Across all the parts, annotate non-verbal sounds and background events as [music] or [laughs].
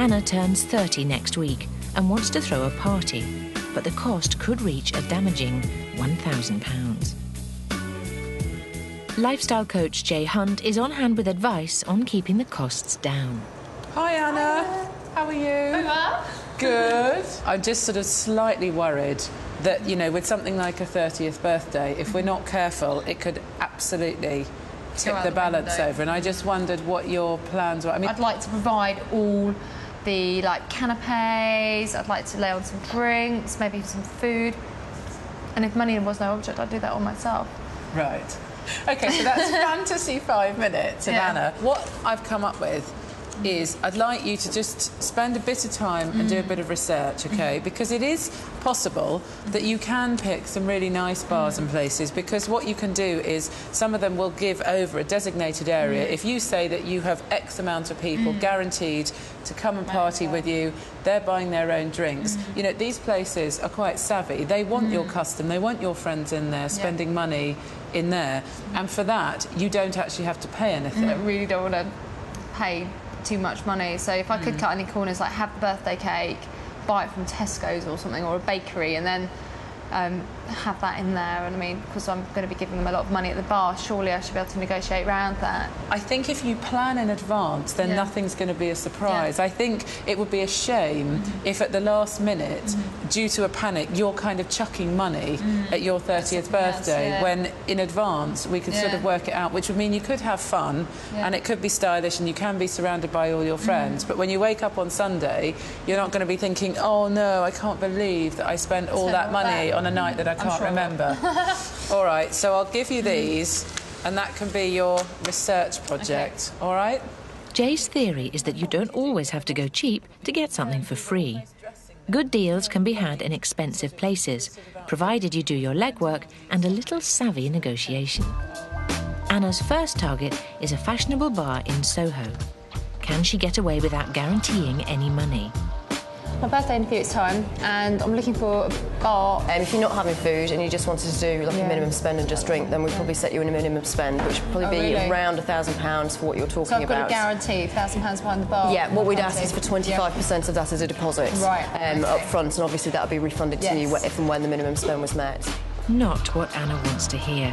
Anna turns 30 next week and wants to throw a party, but the cost could reach a damaging £1,000. Lifestyle coach Jay Hunt is on hand with advice on keeping the costs down. Hi, Anna. How are you? well. Good. I'm just sort of slightly worried that, you know, with something like a 30th birthday, if we're not careful, it could absolutely tip the the balance window. over. And I just wondered what your plans were. I mean, I'd like to provide all the like canapes. I'd like to lay on some drinks, maybe some food. And if money was no object, I'd do that all myself. Right. Okay, so that's [laughs] fantasy five minutes of Yeah. Anna. What I've come up with is I'd like you to just spend a bit of time and do a bit of research, mm. okay? Because it is possible that you can pick some really nice bars and mm. places because what you can do is some of them will give over a designated area. Mm. If you say that you have X amount of people guaranteed to come and party with you, they're buying their own drinks. You know, these places are quite savvy. They want your custom, they want your friends in there spending money in there. And for that, you don't actually have to pay anything. I really don't want to pay too much money. So if I could cut any corners, like have the birthday cake, buy it from Tesco's or something, or a bakery, and then um, have that in there. And I mean, because I'm going to be giving them a lot of money at the bar, surely I should be able to negotiate around that. I think if you plan in advance, then Yeah. nothing's going to be a surprise. I think it would be a shame if at the last minute, due to a panic, you're kind of chucking money mm. at your 30th something else, birthday yeah. when in advance we could sort of work it out, which would mean you could have fun Yeah. and it could be stylish and you can be surrounded by all your mm. friends. But when you wake up on Sunday, you're not going to be thinking, oh no, I can't believe that I spent all that all money that." on a night that I can't sure remember. [laughs] all right, so I'll give you these. And that can be your research project, all right? Jay's theory is that you don't always have to go cheap to get something for free. Good deals can be had in expensive places, provided you do your legwork and a little savvy negotiation. Anna's first target is a fashionable bar in Soho. Can she get away without guaranteeing any money? My birthday in a few weeks' time, and I'm looking for a bar. Um, if you're not having food and you just wanted to do like Yeah. a minimum spend and just drink, then we'd probably set you in a minimum spend, which would probably Oh, be really? around a thousand pounds for what you're talking about. So I've got about. a guarantee, thousand pounds behind the bar. yeah, what we'd ask is for 25% of that as a deposit Right, um, okay. up front, and obviously that would be refunded to you if and when the minimum spend was met. Not what Anna wants to hear.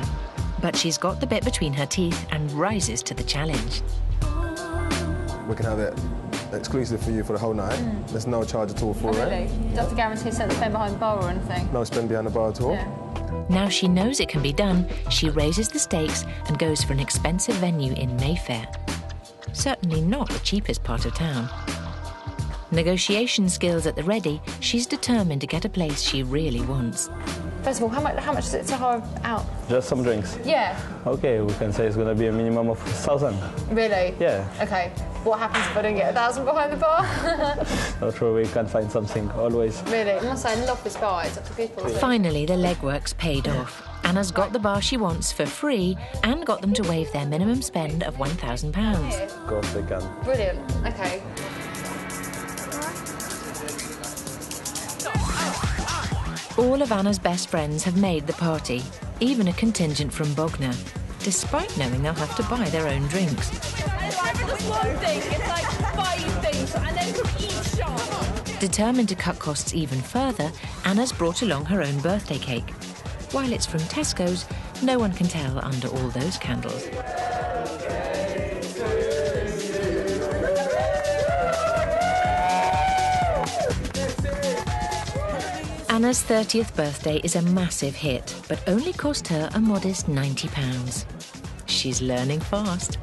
But she's got the bit between her teeth and rises to the challenge. We can have it exclusive for you for the whole night. Hmm. There's no charge at all for Oh, it. really? Do you have to guarantee set the phone behind the bar or anything? No spend behind the bar at all. Yeah. Now she knows it can be done, she raises the stakes and goes for an expensive venue in Mayfair. Certainly not the cheapest part of town. Negotiation skills at the ready, she's determined to get a place she really wants. First of all, how much, how much is it to hire out? Just some drinks. Yeah, Okay, we can say it's gonna be a minimum of thousand. really? Yeah. Okay. What happens if I don't get a thousand behind the bar? [laughs] Not sure we can find something always. really? I must say, I love this bar. It's such a beautiful. isn't? Finally, the legwork's paid off. Anna's got the bar she wants for free and got them to waive their minimum spend of £1,000. Of course they can. Brilliant. Okay. All of Anna's best friends have made the party, even a contingent from Bognor, despite knowing they'll have to buy their own drinks. Determined to cut costs even further, Anna's brought along her own birthday cake. While it's from Tesco's, no one can tell under all those candles. Anna's 30th birthday is a massive hit, but only cost her a modest £90. She's learning fast.